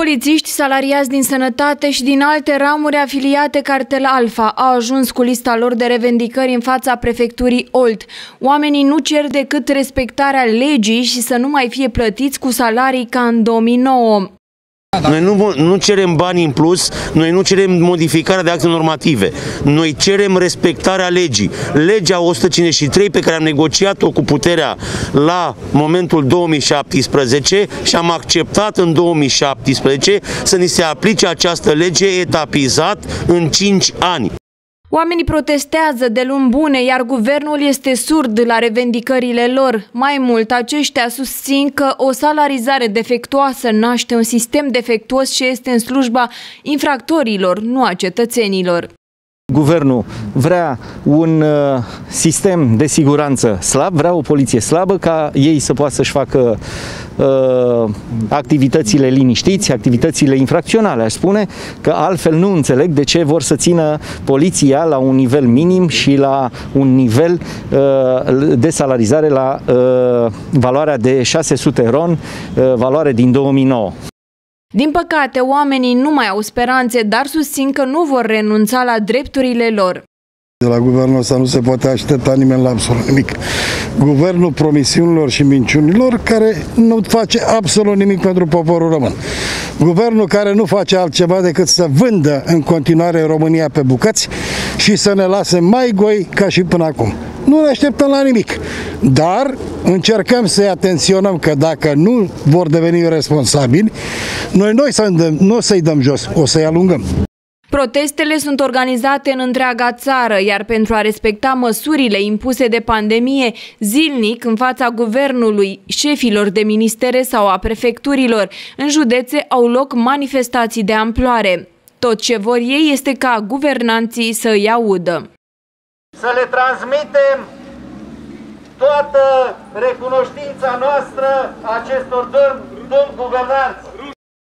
Polițiști salariați din sănătate și din alte ramuri afiliate Cartel Alfa au ajuns cu lista lor de revendicări în fața prefecturii Olt. Oamenii nu cer decât respectarea legii și să nu mai fie plătiți cu salarii ca în 2009. Noi nu, nu cerem bani în plus, noi nu cerem modificarea de acte normative, noi cerem respectarea legii. Legea 153 pe care am negociat-o cu puterea la momentul 2017 și am acceptat în 2017 să ni se aplice această lege etapizat în 5 ani. Oamenii protestează de luni bune, iar guvernul este surd la revendicările lor. Mai mult, aceștia susțin că o salarizare defectuoasă naște un sistem defectuos și este în slujba infractorilor, nu a cetățenilor. Guvernul vrea un uh, sistem de siguranță slab, vrea o poliție slabă ca ei să poată să-și facă uh, activitățile liniștiți, activitățile infracționale, aș spune, că altfel nu înțeleg de ce vor să țină poliția la un nivel minim și la un nivel uh, de salarizare la uh, valoarea de 600 ron, uh, valoare din 2009. Din păcate, oamenii nu mai au speranțe, dar susțin că nu vor renunța la drepturile lor. De la guvernul ăsta nu se poate aștepta nimeni la absolut nimic. Guvernul promisiunilor și minciunilor care nu face absolut nimic pentru poporul român. Guvernul care nu face altceva decât să vândă în continuare România pe bucăți și să ne lase mai goi ca și până acum. Nu ne așteptăm la nimic, dar încercăm să-i atenționăm că dacă nu vor deveni responsabili, noi, noi să nu o să-i dăm jos, o să-i alungăm. Protestele sunt organizate în întreaga țară, iar pentru a respecta măsurile impuse de pandemie, zilnic în fața guvernului, șefilor de ministere sau a prefecturilor, în județe au loc manifestații de amploare. Tot ce vor ei este ca guvernanții să îi audă. Să le transmitem toată recunoștința noastră acestor domni, domni guvernanți.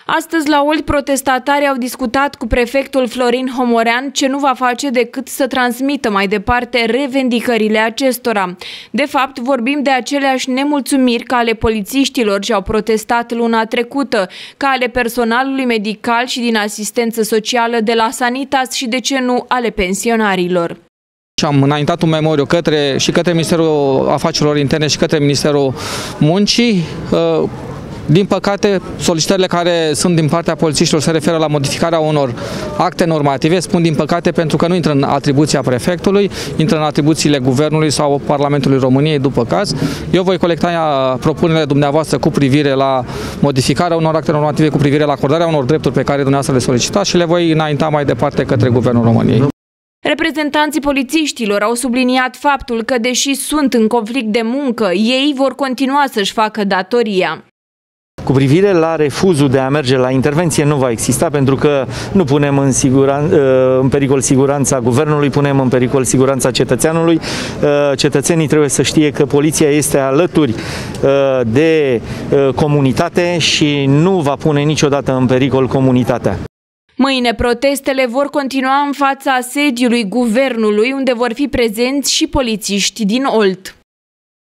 Astăzi la Olt protestatarii au discutat cu prefectul Florin Homorean ce nu va face decât să transmită mai departe revendicările acestora. De fapt, vorbim de aceleași nemulțumiri ca ale polițiștilor ce au protestat luna trecută, ca ale personalului medical și din asistență socială de la Sanitas și, de ce nu, ale pensionarilor. Și am înaintat un memoriu către, și către Ministerul Afacerilor Interne și către Ministerul Muncii, uh, din păcate, solicitările care sunt din partea polițiștilor se referă la modificarea unor acte normative, spun din păcate pentru că nu intră în atribuția prefectului, intră în atribuțiile Guvernului sau Parlamentului României după caz. Eu voi colecta propunerile dumneavoastră cu privire la modificarea unor acte normative, cu privire la acordarea unor drepturi pe care dumneavoastră le solicitați și le voi înainta mai departe către Guvernul României. Reprezentanții polițiștilor au subliniat faptul că, deși sunt în conflict de muncă, ei vor continua să-și facă datoria. Cu privire la refuzul de a merge la intervenție nu va exista pentru că nu punem în, siguran, uh, în pericol siguranța guvernului, punem în pericol siguranța cetățeanului. Uh, cetățenii trebuie să știe că poliția este alături uh, de comunitate și nu va pune niciodată în pericol comunitatea. Mâine protestele vor continua în fața sediului guvernului, unde vor fi prezenți și polițiști din Olt.